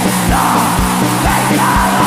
No, not